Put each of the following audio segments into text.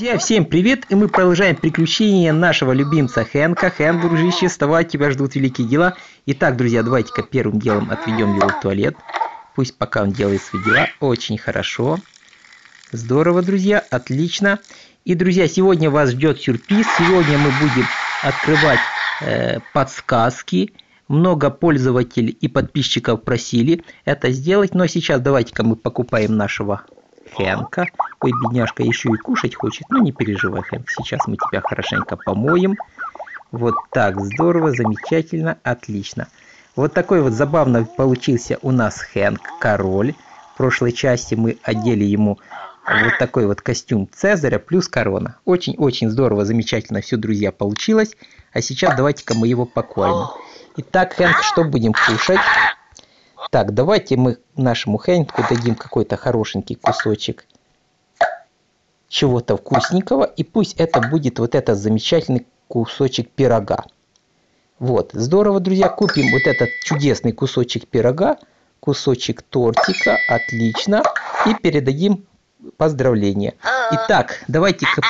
Друзья, всем привет! И мы продолжаем приключения нашего любимца Хэнка. Хэн, дружище, вставай, тебя ждут великие дела. Итак, друзья, давайте-ка первым делом отведем его в туалет. Пусть пока он делает свои дела. Очень хорошо. Здорово, друзья, отлично. И, друзья, сегодня вас ждет сюрприз. Сегодня мы будем открывать э, подсказки. Много пользователей и подписчиков просили это сделать. Но сейчас давайте-ка мы покупаем нашего Хэнка. Ой, бедняжка еще и кушать хочет. Ну, не переживай, Хэнк, сейчас мы тебя хорошенько помоем. Вот так, здорово, замечательно, отлично. Вот такой вот забавно получился у нас Хэнк, король. В прошлой части мы одели ему вот такой вот костюм Цезаря плюс корона. Очень-очень здорово, замечательно все, друзья, получилось. А сейчас давайте-ка мы его покормим. Итак, Хэнк, что будем кушать? Так, давайте мы нашему Хэнку дадим какой-то хорошенький кусочек чего-то вкусненького. И пусть это будет вот этот замечательный кусочек пирога. Вот, здорово, друзья. Купим вот этот чудесный кусочек пирога, кусочек тортика. Отлично. И передадим поздравления. Итак, давайте-ка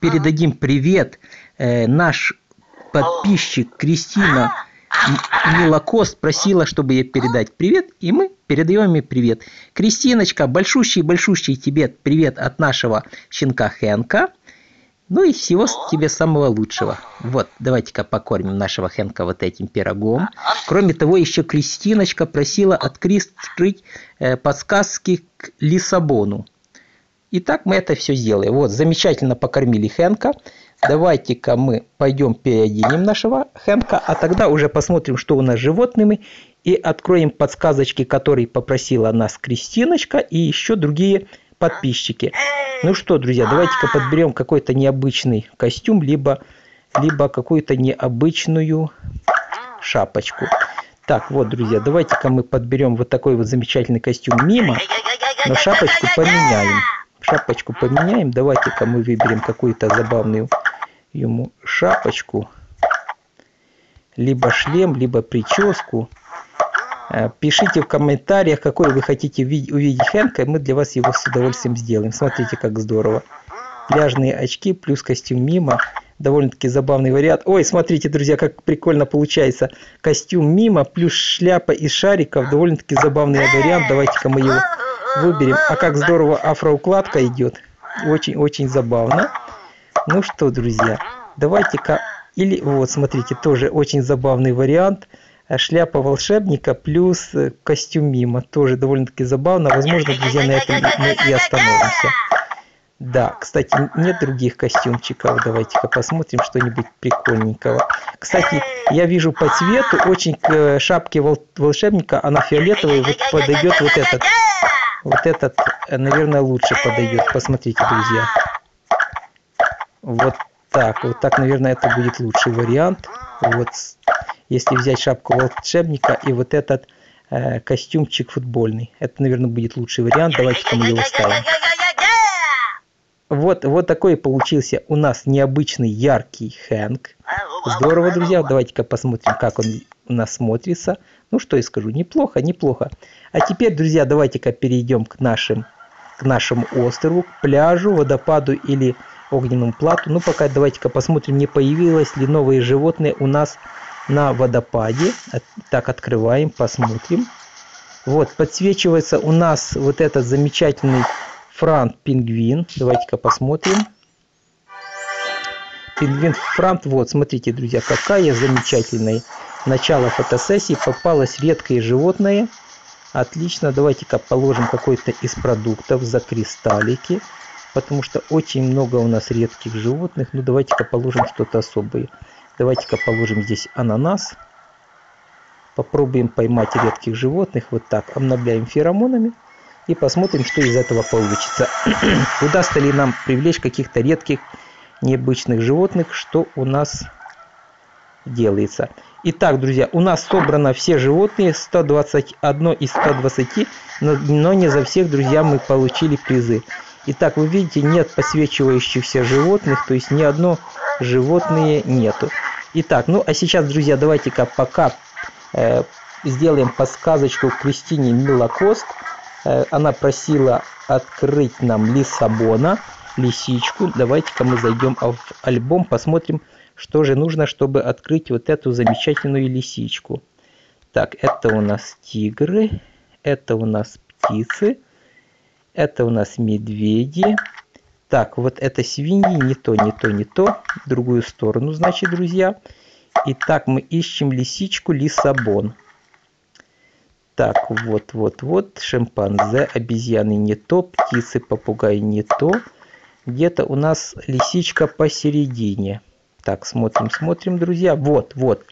передадим привет. Э, наш подписчик Кристина Милокост просила, чтобы ей передать привет, и мы передаем ей привет. Кристиночка, большущий-большущий тебе привет от нашего щенка Хенка. Ну и всего тебе самого лучшего. Вот, давайте-ка покормим нашего Хенка вот этим пирогом. Кроме того, еще Кристиночка просила открыть э, подсказки к Лиссабону. Итак, мы это все сделаем. Вот, замечательно покормили Хенка. Давайте-ка мы пойдем переоденем нашего Хэнка, а тогда уже посмотрим, что у нас с животными, и откроем подсказочки, которые попросила нас Кристиночка и еще другие подписчики. Ну что, друзья, давайте-ка подберем какой-то необычный костюм, либо, либо какую-то необычную шапочку. Так, вот, друзья, давайте-ка мы подберем вот такой вот замечательный костюм мимо, но шапочку поменяем. Шапочку поменяем. Давайте-ка мы выберем какую-то забавную ему шапочку, либо шлем, либо прическу. Э, пишите в комментариях, какой вы хотите увидеть Хэнка, и мы для вас его с удовольствием сделаем. Смотрите, как здорово. Пляжные очки плюс костюм мимо. Довольно-таки забавный вариант. Ой, смотрите, друзья, как прикольно получается. Костюм мимо плюс шляпа из шариков. Довольно-таки забавный вариант. Давайте-ка мы его выберем. А как здорово афроукладка идет. Очень-очень забавно. Ну что, друзья, давайте-ка... Или вот, смотрите, тоже очень забавный вариант. Шляпа волшебника плюс э, костюм мимо. Тоже довольно-таки забавно. Возможно, друзья, на этом мы и остановимся. Да, кстати, нет других костюмчиков. Давайте-ка посмотрим что-нибудь прикольненького. Кстати, я вижу по цвету очень к э, шапке волшебника, она фиолетовая, вот подойдет вот этот. Вот этот, э, наверное, лучше подойдет. Посмотрите, друзья. Вот так, вот так, наверное, это будет лучший вариант. Вот, если взять шапку волшебника и вот этот э, костюмчик футбольный. Это, наверное, будет лучший вариант. Давайте-ка мы его ставим. Вот, вот такой получился у нас необычный яркий Хэнк. Здорово, друзья. Давайте-ка посмотрим, как он у нас смотрится. Ну, что я скажу, неплохо, неплохо. А теперь, друзья, давайте-ка перейдем к, нашим, к нашему острову, к пляжу, водопаду или огненному плату. Ну, пока давайте-ка посмотрим, не появилось ли новые животные у нас на водопаде. Так, открываем, посмотрим. Вот, подсвечивается у нас вот этот замечательный франт-пингвин. Давайте-ка посмотрим. Пингвин франт, вот, смотрите, друзья, какая замечательная. Начало фотосессии попалось редкое животное. Отлично, давайте-ка положим какой-то из продуктов за кристаллики потому что очень много у нас редких животных. Ну, давайте-ка положим что-то особое. Давайте-ка положим здесь ананас. Попробуем поймать редких животных. Вот так, обновляем феромонами. И посмотрим, что из этого получится. Удастся ли нам привлечь каких-то редких, необычных животных, что у нас делается. Итак, друзья, у нас собрано все животные, 121 из 120, но, но не за всех, друзья, мы получили призы. Итак, вы видите, нет посвечивающихся животных, то есть ни одно животное нету. Итак, ну а сейчас, друзья, давайте-ка пока э, сделаем подсказочку Кристине Милокост. Э, она просила открыть нам Лиссабона. лисичку. Давайте-ка мы зайдем в альбом, посмотрим, что же нужно, чтобы открыть вот эту замечательную лисичку. Так, это у нас тигры, это у нас птицы, это у нас медведи. Так, вот это свиньи, не то, не то, не то, в другую сторону, значит, друзья. Итак, мы ищем лисичку Лиссабон. Так, вот, вот, вот, шимпанзе, обезьяны не то, птицы, попугаи не то. Где-то у нас лисичка посередине. Так, смотрим, смотрим, друзья. Вот, вот.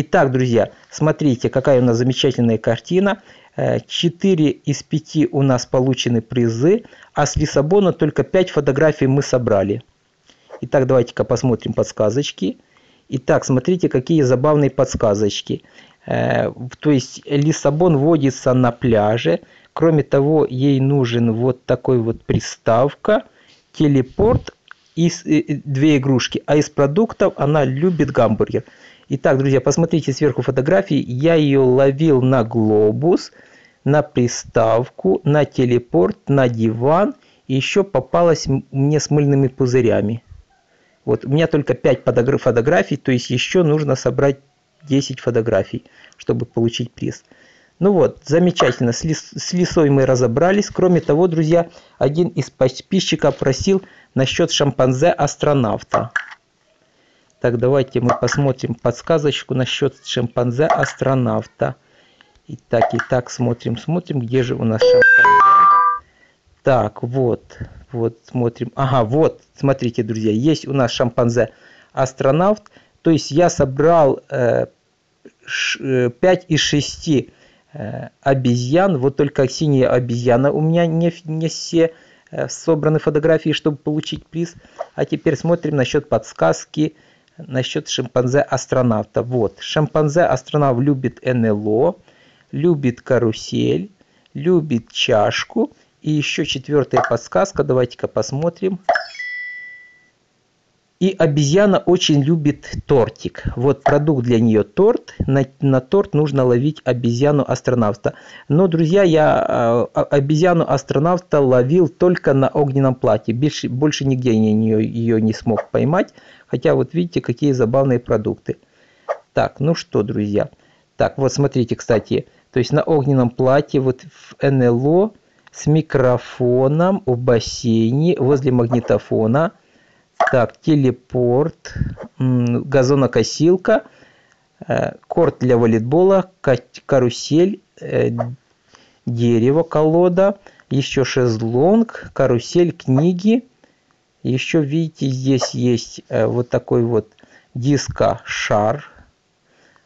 Итак, друзья, смотрите, какая у нас замечательная картина. 4 из 5 у нас получены призы, а с Лиссабона только 5 фотографий мы собрали. Итак, давайте-ка посмотрим подсказочки. Итак, смотрите, какие забавные подсказочки. Э, то есть Лиссабон водится на пляже. Кроме того, ей нужен вот такой вот приставка, телепорт и э, две игрушки. А из продуктов она любит гамбургер. Итак, друзья, посмотрите сверху фотографии. Я ее ловил на глобус, на приставку, на телепорт, на диван. И еще попалась мне с мыльными пузырями. Вот у меня только 5 фотографий, то есть еще нужно собрать 10 фотографий, чтобы получить приз. Ну вот, замечательно, с, лис, с лисой мы разобрались. Кроме того, друзья, один из подписчиков просил насчет шимпанзе-астронавта. Так, давайте мы посмотрим подсказочку насчет шимпанзе-астронавта. Итак, итак, смотрим, смотрим, где же у нас шимпанзе. Так, вот, вот, смотрим. Ага, вот, смотрите, друзья, есть у нас шимпанзе-астронавт. То есть я собрал э, 5 из 6 э, обезьян. Вот только синяя обезьяна у меня не, не все э, собраны фотографии, чтобы получить приз. А теперь смотрим насчет подсказки насчет шимпанзе-астронавта. Вот, шимпанзе-астронавт любит НЛО, любит карусель, любит чашку. И еще четвертая подсказка, давайте-ка посмотрим. И обезьяна очень любит тортик. Вот продукт для нее торт. На, на торт нужно ловить обезьяну-астронавта. Но, друзья, я э, обезьяну-астронавта ловил только на огненном платье. Больше, больше нигде я ее, ее не смог поймать. Хотя вот видите, какие забавные продукты. Так, ну что, друзья. Так, вот смотрите, кстати. То есть на огненном платье, вот в НЛО с микрофоном в бассейне возле магнитофона – так, телепорт, газонокосилка, э, корт для волейбола, карусель, э, дерево, колода, еще шезлонг, карусель, книги. Еще, видите, здесь есть э, вот такой вот диско шар.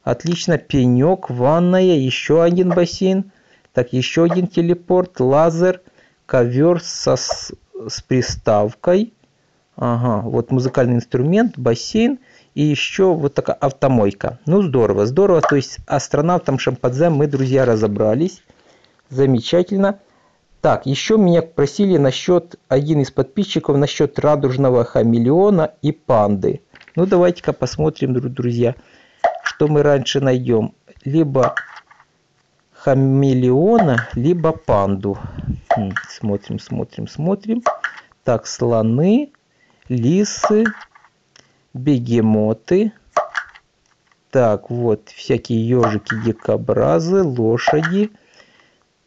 Отлично, пенек, ванная, еще один бассейн. Так, еще один телепорт, лазер, ковер со, с приставкой. Ага, вот музыкальный инструмент, бассейн и еще вот такая автомойка. Ну, здорово, здорово. То есть астронавтом шампанзе мы, друзья, разобрались. Замечательно. Так, еще меня просили насчет, один из подписчиков, насчет радужного хамелеона и панды. Ну, давайте-ка посмотрим, друзья, что мы раньше найдем. Либо хамелеона, либо панду. Хм, смотрим, смотрим, смотрим. Так, слоны, лисы, бегемоты. Так, вот всякие ежики, дикобразы, лошади.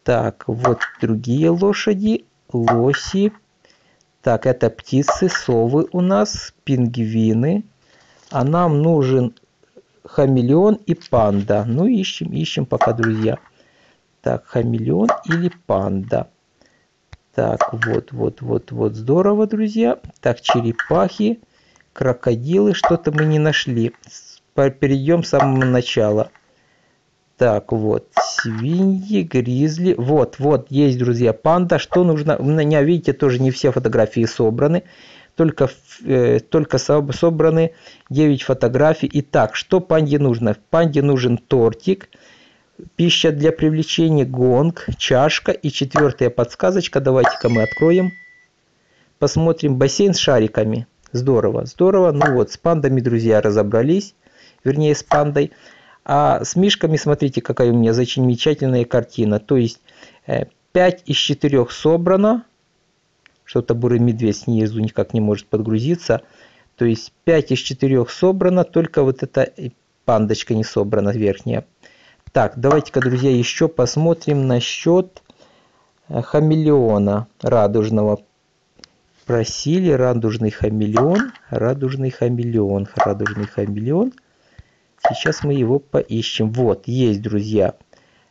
Так, вот другие лошади, лоси. Так, это птицы, совы у нас, пингвины. А нам нужен хамелеон и панда. Ну, ищем, ищем пока, друзья. Так, хамелеон или панда. Так, вот, вот, вот, вот, здорово, друзья. Так, черепахи, крокодилы, что-то мы не нашли. Перейдем с самого начала. Так, вот, свиньи, гризли. Вот, вот, есть, друзья, панда. Что нужно? У меня, видите, тоже не все фотографии собраны. Только, э, только собраны 9 фотографий. Итак, что панде нужно? Панде нужен тортик – пища для привлечения, гонг, чашка и четвертая подсказочка. Давайте-ка мы откроем. Посмотрим бассейн с шариками. Здорово, здорово. Ну вот, с пандами, друзья, разобрались. Вернее, с пандой. А с мишками, смотрите, какая у меня замечательная картина. То есть 5 э, из 4 собрано. Что-то бурый медведь снизу никак не может подгрузиться. То есть 5 из 4 собрано, только вот эта пандочка не собрана верхняя. Так, давайте-ка, друзья, еще посмотрим насчет э, хамелеона радужного. Просили радужный хамелеон, радужный хамелеон, радужный хамелеон. Сейчас мы его поищем. Вот, есть, друзья.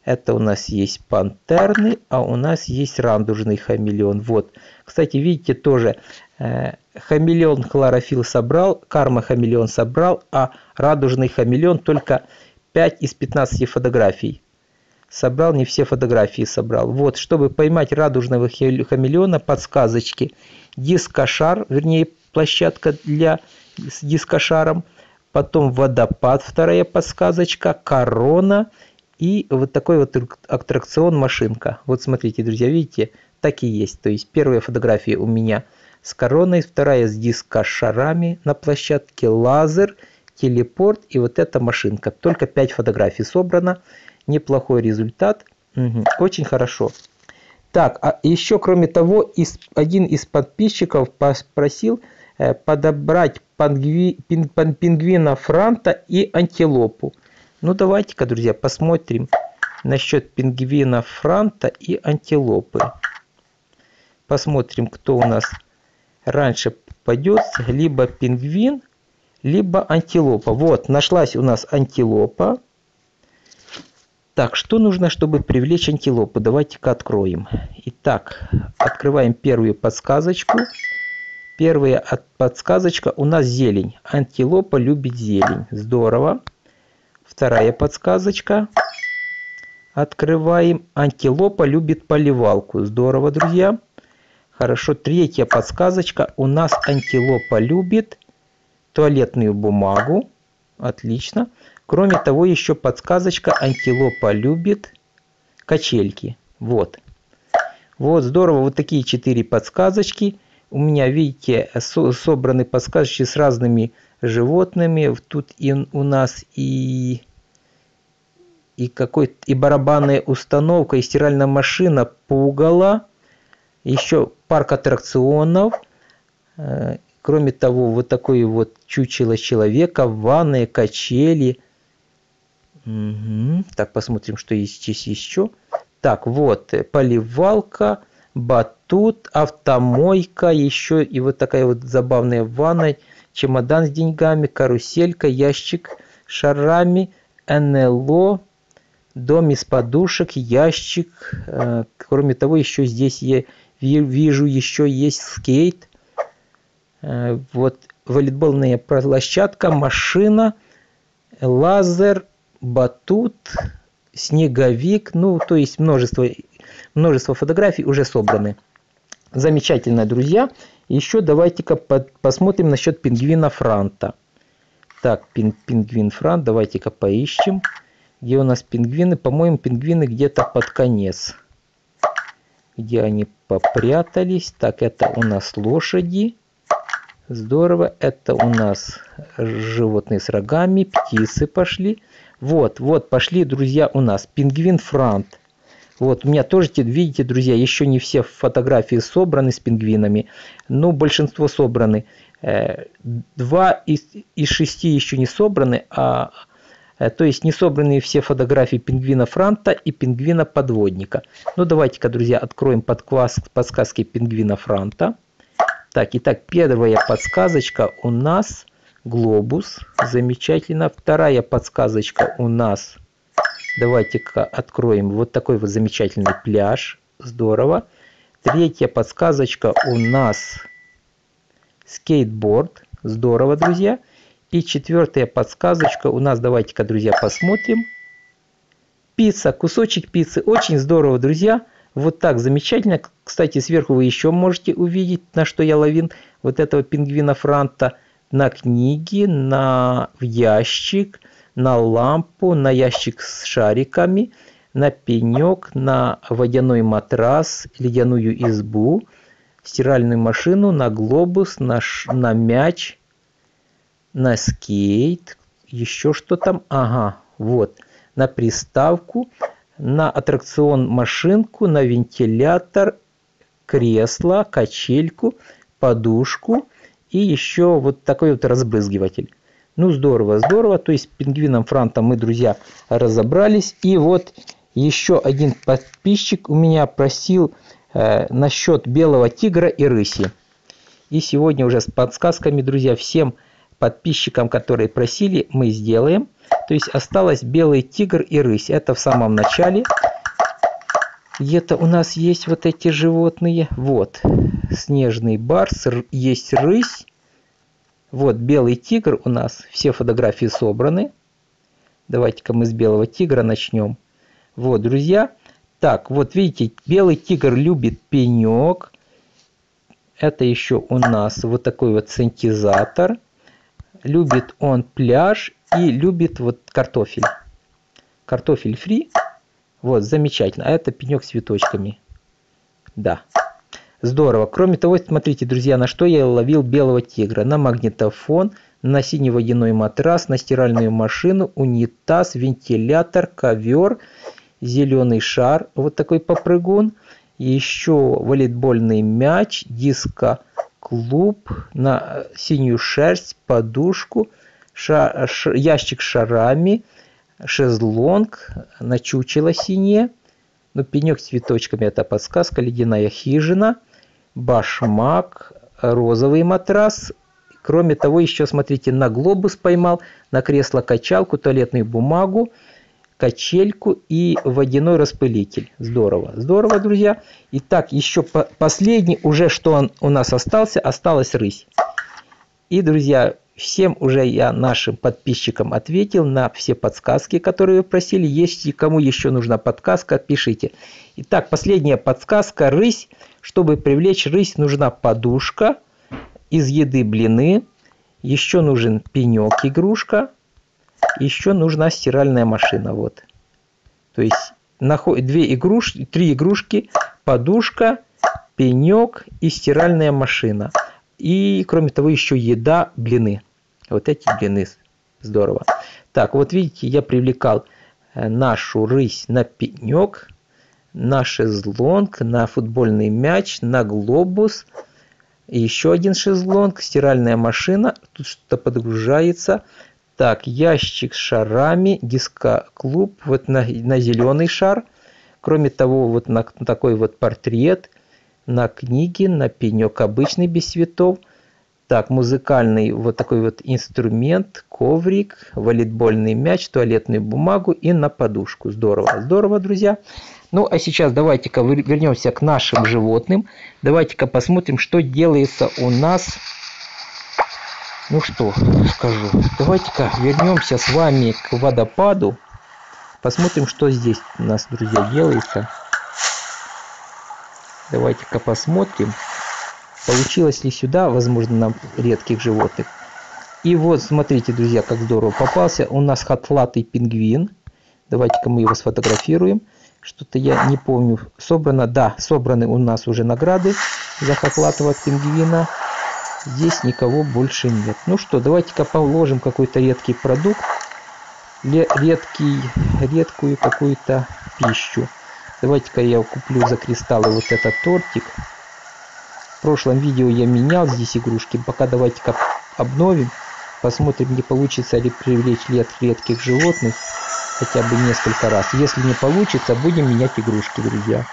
Это у нас есть пантерный, а у нас есть радужный хамелеон. Вот. Кстати, видите, тоже э, хамелеон хлорофилл собрал, карма хамелеон собрал, а радужный хамелеон только 5 из 15 фотографий. Собрал, не все фотографии собрал. Вот, чтобы поймать радужного хамелеона, подсказочки. Дискошар, вернее, площадка для с дискошаром. Потом водопад, вторая подсказочка. Корона и вот такой вот аттракцион машинка. Вот смотрите, друзья, видите, так и есть. То есть первая фотография у меня с короной, вторая с дискошарами на площадке, лазер, телепорт и вот эта машинка. Только 5 фотографий собрано. Неплохой результат. Угу, очень хорошо. Так, а еще кроме того, из, один из подписчиков попросил э, подобрать пингви, пингвина Франта и антилопу. Ну давайте-ка, друзья, посмотрим насчет пингвина Франта и антилопы. Посмотрим, кто у нас раньше попадется. Либо пингвин, либо антилопа. Вот, нашлась у нас антилопа. Так, что нужно, чтобы привлечь антилопу? Давайте-ка откроем. Итак, открываем первую подсказочку. Первая подсказочка у нас зелень. Антилопа любит зелень. Здорово. Вторая подсказочка. Открываем. Антилопа любит поливалку. Здорово, друзья. Хорошо. Третья подсказочка. У нас антилопа любит туалетную бумагу. Отлично. Кроме того, еще подсказочка. Антилопа любит качельки. Вот. Вот, здорово. Вот такие четыре подсказочки. У меня, видите, собраны подсказочки с разными животными. Тут и у нас и и какой и барабанная установка, и стиральная машина пугало, еще парк аттракционов. Э, кроме того, вот такой вот чучело человека, ванные, качели. Угу. Так, посмотрим, что есть здесь еще. Так, вот, поливалка, батут, автомойка, еще и вот такая вот забавная ванна чемодан с деньгами, каруселька, ящик шарами, НЛО, дом из подушек, ящик. Э, кроме того, еще здесь я вижу, еще есть скейт. Вот волейбольная площадка, машина, лазер, батут, снеговик. Ну, то есть множество, множество фотографий уже собраны. Замечательно, друзья. Еще давайте-ка посмотрим насчет пингвина Франта. Так, пин пингвин Франт, давайте-ка поищем. Где у нас пингвины? По-моему, пингвины где-то под конец. Где они попрятались? Так, это у нас лошади. Здорово. Это у нас животные с рогами, птицы пошли. Вот, вот, пошли, друзья, у нас пингвин Франт. Вот, у меня тоже, видите, друзья, еще не все фотографии собраны с пингвинами, но большинство собраны. Э, два из, из шести еще не собраны, а э, то есть не собраны все фотографии пингвина Франта и пингвина Подводника. Ну давайте-ка, друзья, откроем подквас, подсказки пингвина Франта. Так, итак, первая подсказочка у нас глобус. Замечательно. Вторая подсказочка у нас Давайте-ка откроем вот такой вот замечательный пляж. Здорово. Третья подсказочка у нас скейтборд. Здорово, друзья. И четвертая подсказочка у нас, давайте-ка, друзья, посмотрим. Пицца, кусочек пиццы. Очень здорово, друзья. Вот так замечательно. Кстати, сверху вы еще можете увидеть, на что я ловил вот этого пингвина Франта. На книги, на в ящик, на лампу, на ящик с шариками, на пенек, на водяной матрас, ледяную избу, стиральную машину, на глобус, на, ш... на мяч, на скейт, еще что там, ага, вот, на приставку, на аттракцион машинку, на вентилятор, кресло, качельку, подушку и еще вот такой вот разбрызгиватель. Ну, здорово, здорово. То есть пингвином Франтом мы, друзья, разобрались. И вот еще один подписчик у меня просил э, насчет белого тигра и рыси. И сегодня уже с подсказками, друзья, всем подписчикам, которые просили, мы сделаем. То есть осталось белый тигр и рысь. Это в самом начале. Где-то у нас есть вот эти животные. Вот, снежный барс, есть рысь. Вот белый тигр у нас. Все фотографии собраны. Давайте-ка мы с белого тигра начнем. Вот, друзья. Так, вот видите, белый тигр любит пенек. Это еще у нас вот такой вот синтезатор. Любит он пляж и любит вот картофель. Картофель фри. Вот, замечательно. А это пенек с цветочками. Да. Здорово. Кроме того, смотрите, друзья, на что я ловил белого тигра. На магнитофон, на синий водяной матрас, на стиральную машину, унитаз, вентилятор, ковер, зеленый шар, вот такой попрыгун, еще волейбольный мяч, диско клуб, на синюю шерсть, подушку, ша, ш, ящик с шарами, шезлонг, на чучело синее, ну, пенек с цветочками, это подсказка, ледяная хижина, башмак, розовый матрас. Кроме того, еще, смотрите, на глобус поймал, на кресло-качалку, туалетную бумагу, качельку и водяной распылитель. Здорово, здорово, друзья. Итак, еще по последний, уже что он у нас остался, осталась рысь. И, друзья, всем уже я нашим подписчикам ответил на все подсказки, которые вы просили. Если кому еще нужна подсказка, пишите. Итак, последняя подсказка. Рысь. Чтобы привлечь рысь, нужна подушка. Из еды блины. Еще нужен пенек, игрушка еще нужна стиральная машина. Вот. То есть две игрушки, три игрушки, подушка, пенек и стиральная машина. И кроме того еще еда, блины. Вот эти блины. Здорово. Так, вот видите, я привлекал э, нашу рысь на пенек, на шезлонг, на футбольный мяч, на глобус. Еще один шезлонг, стиральная машина. Тут что-то подгружается. Так, ящик с шарами, дискоклуб, вот на, на зеленый шар. Кроме того, вот на, такой вот портрет, на книге, на пенек обычный без цветов. Так, музыкальный вот такой вот инструмент, коврик, волейбольный мяч, туалетную бумагу и на подушку. Здорово, здорово, друзья. Ну, а сейчас давайте-ка вернемся к нашим животным. Давайте-ка посмотрим, что делается у нас ну что скажу. Давайте-ка вернемся с вами к водопаду. Посмотрим, что здесь у нас, друзья, делается. Давайте-ка посмотрим, получилось ли сюда, возможно, нам редких животных. И вот, смотрите, друзья, как здорово попался. У нас хатлатый пингвин. Давайте-ка мы его сфотографируем. Что-то я не помню. Собрано, да, собраны у нас уже награды за хатлатого пингвина. Здесь никого больше нет. Ну что, давайте-ка положим какой-то редкий продукт, редкий, редкую какую-то пищу. Давайте-ка я куплю за кристаллы вот этот тортик. В прошлом видео я менял здесь игрушки. Пока давайте-ка обновим. Посмотрим, не получится ли привлечь лет редких животных хотя бы несколько раз. Если не получится, будем менять игрушки, друзья.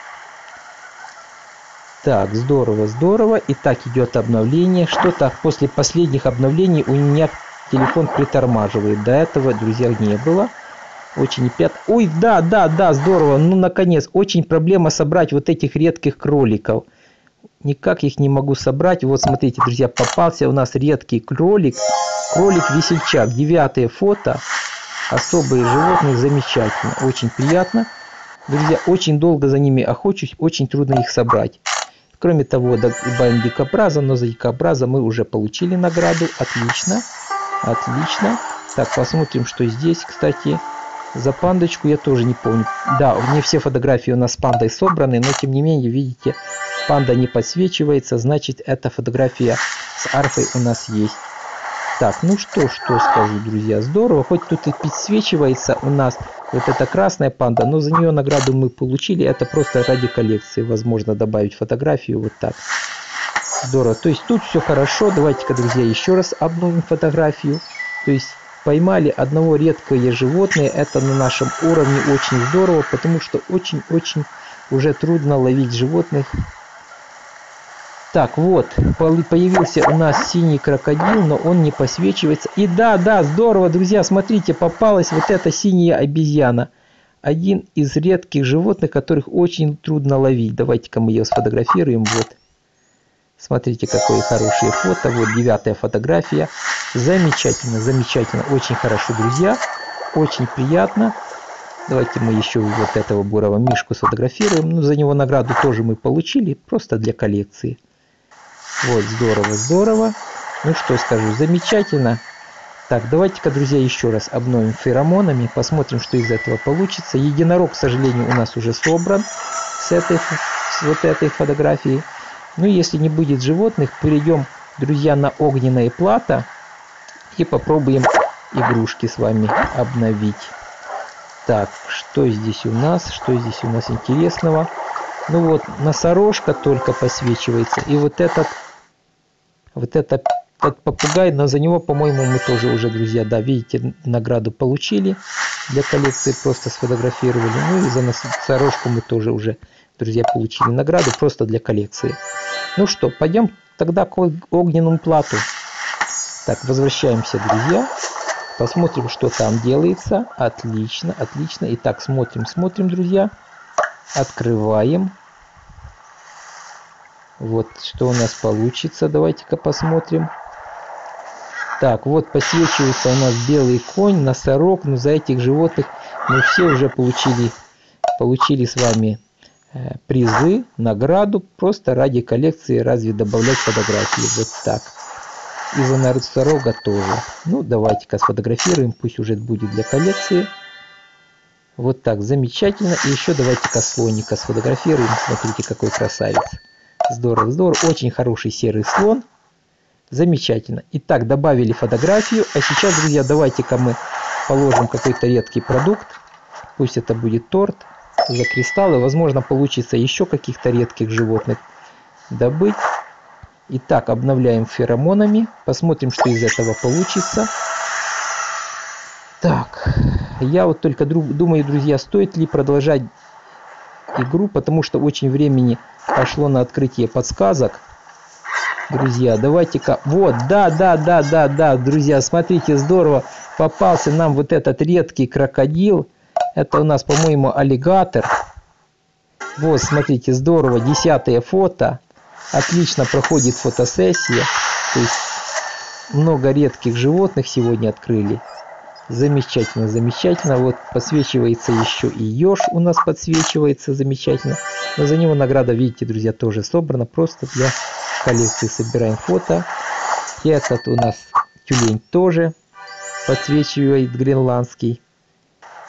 Так, здорово, здорово. И так идет обновление. Что-то после последних обновлений у меня телефон притормаживает. До этого, друзья, не было. Очень пят. Ой, да, да, да, здорово. Ну, наконец. Очень проблема собрать вот этих редких кроликов. Никак их не могу собрать. Вот, смотрите, друзья, попался у нас редкий кролик. Кролик-весельчак. Девятое фото. Особые животные. Замечательно. Очень приятно. Друзья, очень долго за ними охочусь. Очень трудно их собрать. Кроме того, добавим дикобраза, но за дикобраза мы уже получили награду. Отлично, отлично. Так, посмотрим, что здесь, кстати. За пандочку я тоже не помню. Да, не все фотографии у нас с пандой собраны, но тем не менее, видите, панда не подсвечивается, значит, эта фотография с арфой у нас есть. Так, ну что, что скажу, друзья, здорово. Хоть тут и подсвечивается у нас вот эта красная панда, но за нее награду мы получили. Это просто ради коллекции. Возможно добавить фотографию вот так. Здорово. То есть тут все хорошо. Давайте-ка, друзья, еще раз обновим фотографию. То есть поймали одного редкое животное. Это на нашем уровне очень здорово, потому что очень-очень уже трудно ловить животных. Так, вот, появился у нас синий крокодил, но он не посвечивается. И да, да, здорово, друзья, смотрите, попалась вот эта синяя обезьяна. Один из редких животных, которых очень трудно ловить. Давайте-ка мы ее сфотографируем. Вот. Смотрите, какое хорошее фото. Вот девятая фотография. Замечательно, замечательно. Очень хорошо, друзья. Очень приятно. Давайте мы еще вот этого бурого мишку сфотографируем. Ну, за него награду тоже мы получили, просто для коллекции. Вот, здорово, здорово. Ну что скажу, замечательно. Так, давайте-ка, друзья, еще раз обновим феромонами, посмотрим, что из этого получится. Единорог, к сожалению, у нас уже собран с, этой, с вот этой фотографией. Ну, если не будет животных, перейдем, друзья, на огненная плата и попробуем игрушки с вами обновить. Так, что здесь у нас? Что здесь у нас интересного? Ну вот, носорожка только посвечивается. И вот этот, вот этот, этот попугай, но за него, по-моему, мы тоже уже, друзья, да, видите, награду получили. Для коллекции просто сфотографировали. Ну и за носорожку мы тоже уже, друзья, получили награду просто для коллекции. Ну что, пойдем тогда к огненному плату. Так, возвращаемся, друзья. Посмотрим, что там делается. Отлично, отлично. Итак, смотрим, смотрим, друзья. Открываем. Вот, что у нас получится. Давайте-ка посмотрим. Так, вот посвечивается у нас белый конь, носорог. Но за этих животных мы все уже получили, получили с вами Э, призы, награду, просто ради коллекции разве добавлять фотографии. Вот так. И за носорога тоже. Ну, давайте-ка сфотографируем, пусть уже будет для коллекции. Вот так, замечательно. И еще давайте-ка слоника сфотографируем. Смотрите, какой красавец. Здорово, здорово. Очень хороший серый слон. Замечательно. Итак, добавили фотографию. А сейчас, друзья, давайте-ка мы положим какой-то редкий продукт. Пусть это будет торт за кристаллы. Возможно, получится еще каких-то редких животных добыть. Итак, обновляем феромонами. Посмотрим, что из этого получится. Так, я вот только думаю, друзья, стоит ли продолжать игру, потому что очень времени пошло на открытие подсказок. Друзья, давайте-ка... Вот, да, да, да, да, да, друзья, смотрите, здорово. Попался нам вот этот редкий крокодил. Это у нас, по-моему, аллигатор. Вот, смотрите, здорово. Десятое фото. Отлично проходит фотосессия. То есть много редких животных сегодня открыли. Замечательно, замечательно. Вот подсвечивается еще и еж у нас подсвечивается замечательно. Но за него награда, видите, друзья, тоже собрана. Просто для коллекции собираем фото. И этот у нас тюлень тоже подсвечивает гренландский.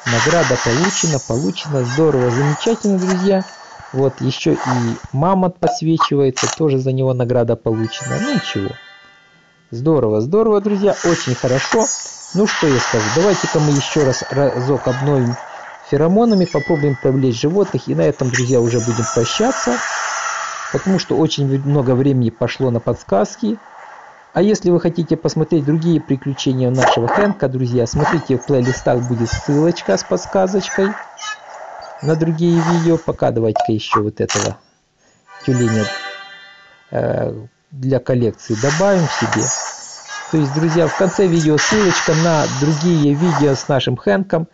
Награда получена, получена, здорово, замечательно, друзья. Вот еще и мамонт подсвечивается, тоже за него награда получена. Ну ничего. Здорово, здорово, друзья, очень хорошо. Ну что я скажу, давайте-ка мы еще раз разок обновим феромонами, попробуем привлечь животных. И на этом, друзья, уже будем прощаться. Потому что очень много времени пошло на подсказки. А если вы хотите посмотреть другие приключения нашего Хэнка, друзья, смотрите, в плейлистах будет ссылочка с подсказочкой на другие видео. Пока давайте-ка еще вот этого тюленя э, для коллекции добавим себе. То есть, друзья, в конце видео ссылочка на другие видео с нашим Хэнком.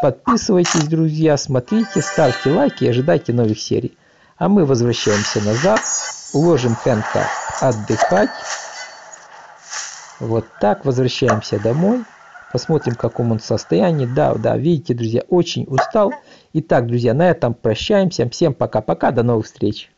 Подписывайтесь, друзья, смотрите, ставьте лайки и ожидайте новых серий. А мы возвращаемся назад, уложим Хэнка отдыхать. Вот так возвращаемся домой. Посмотрим, в каком он состоянии. Да, да, видите, друзья, очень устал. Итак, друзья, на этом прощаемся. Всем пока-пока. До новых встреч.